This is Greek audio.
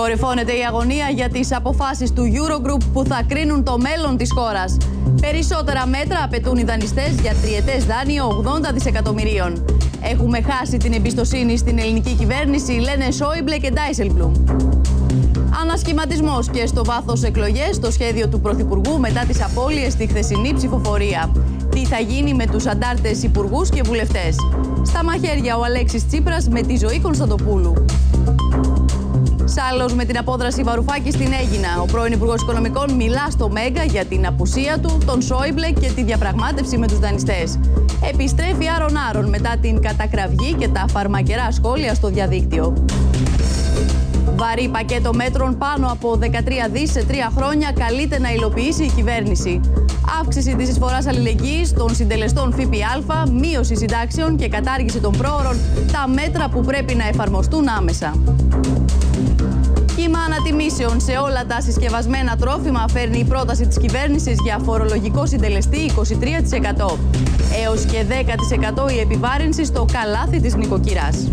Κορυφώνεται η αγωνία για τις αποφάσεις του Eurogroup που θα κρίνουν το μέλλον της χώρας. Περισσότερα μέτρα απαιτούν οι δανειστές για τριετές δάνειο 80 δισεκατομμυρίων. Έχουμε χάσει την εμπιστοσύνη στην ελληνική κυβέρνηση, λένε Σόιμπλε και Ντάισελμπλουμ. Ανασχηματισμός και στο βάθος εκλογές στο σχέδιο του Πρωθυπουργού μετά τις απώλειες στη χθεσινή ψηφοφορία. Τι θα γίνει με τους αντάρτες υπουργούς και βουλευτές; Στα μαχαίρια ο Αλέξης Τσίπρας με τη ζωή Κωνσταντοπούλου. Σάλλο με την απόδραση Βαρουφάκης στην Έγινα. Ο πρώην Υπουργός Οικονομικών μιλά στο Μέγκα για την απουσία του, τον Σόιμπλε και τη διαπραγμάτευση με τους δανειστές. Επιστρέφει άρον-άρον μετά την κατακραυγή και τα φαρμακερά σχόλια στο διαδίκτυο. Βαρύ πακέτο μέτρων πάνω από 13 δις σε τρία χρόνια καλείται να υλοποιήσει η κυβέρνηση. Αύξηση της εισφοράς αλληλεγγύης των συντελεστών ΦΠΑ, μείωση συντάξεων και κατάργηση των πρόωρων, τα μέτρα που πρέπει να εφαρμοστούν άμεσα. Κύμα ανατιμήσεων σε όλα τα συσκευασμένα τρόφιμα φέρνει η πρόταση της κυβέρνησης για φορολογικό συντελεστή 23%. Έως και 10% η επιβάρυνση στο καλάθι της νοικοκυράς.